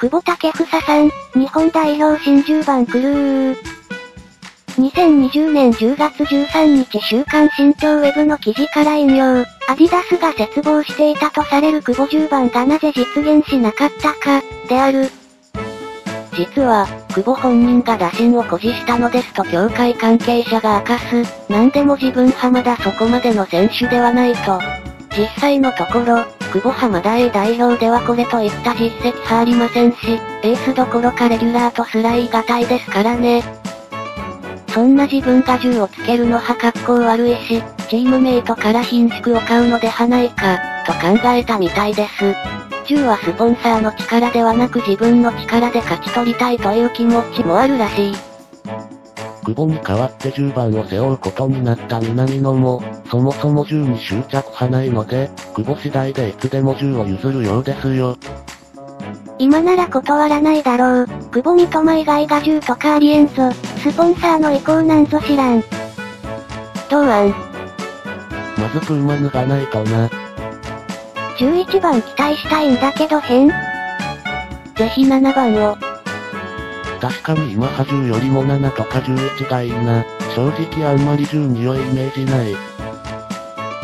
久保建英さん、日本代表新10番クルー。2020年10月13日週刊新潮ウェブの記事から引用、アディダスが絶望していたとされる久保10番がなぜ実現しなかったか、である。実は、久保本人が打診を誇示したのですと協会関係者が明かす、なんでも自分はまだそこまでの選手ではないと。実際のところ、久保浜田 A 代表ではこれといった実績はありませんし、エースどころかレギュラーとすら言い難いですからね。そんな自分が銃をつけるのは格好悪いし、チームメイトから貧縮を買うのではないか、と考えたみたいです。銃はスポンサーの力ではなく自分の力で勝ち取りたいという気持ちもあるらしい。久保に代わって10番を背負うことになった南野も、そもそも銃に執着派ないので、久保次第でいつでも銃を譲るようですよ。今なら断らないだろう。久保三笘以外が銃とかありえんぞ。スポンサーの意向なんぞ知らん。答案。まずプーマ脱がないとな。11番期待したいんだけど変ぜひ7番を。確かに今は10よりも7とか11がいいな。正直あんまり10に良いイメージない。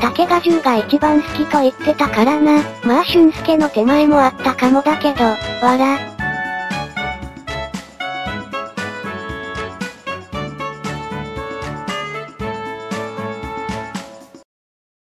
竹が10が一番好きと言ってたからな。まあ俊介の手前もあったかもだけど、わら。